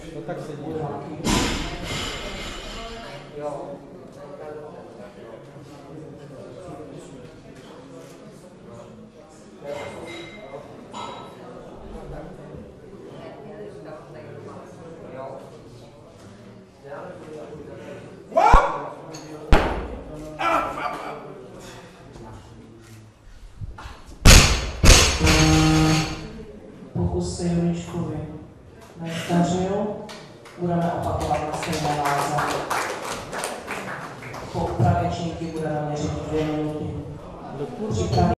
To tak sedí. Pokus se Joničkovi nestařil, budeme opakovat na stejné váze. Po pravé činky budeme měřit dvě minuty. Připraví